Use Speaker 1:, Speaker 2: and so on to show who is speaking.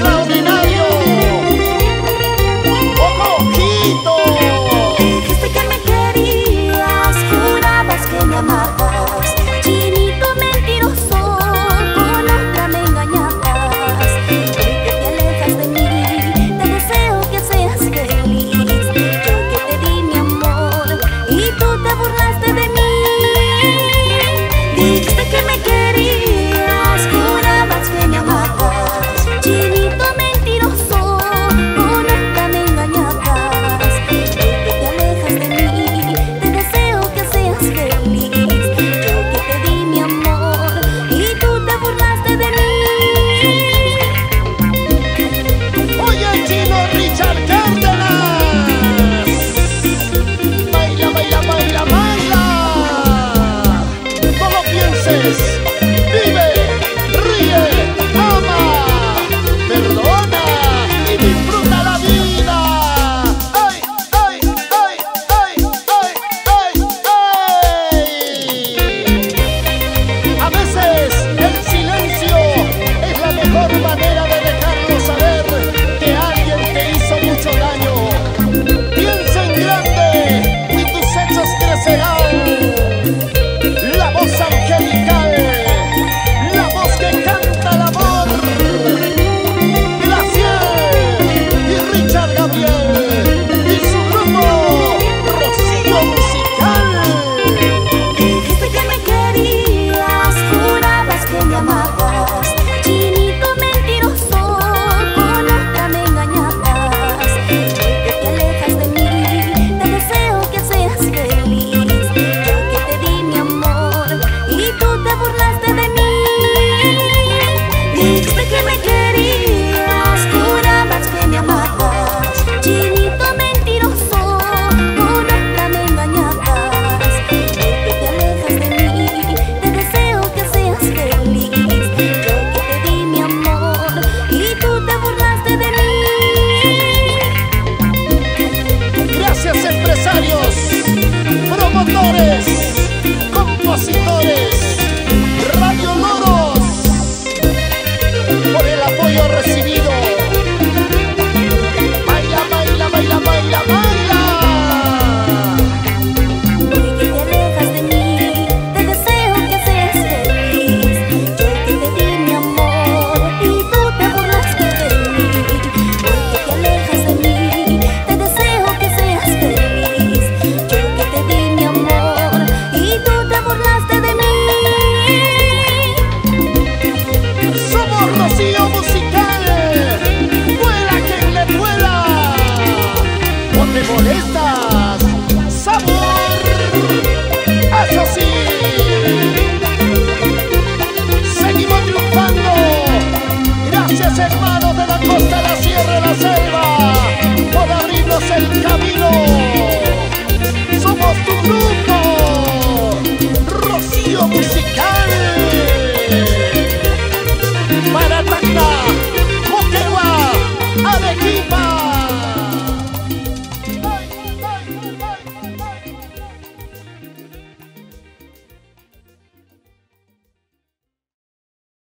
Speaker 1: extraordinario. ¡Ojito!
Speaker 2: Dijiste que me querías, jurabas que me amabas. Chinito mentiroso, con otra me engañabas. Hoy que te alejas de mí, te deseo que seas feliz. Yo que te di mi amor y tú te burlaste de mí.